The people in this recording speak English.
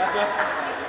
Gracias.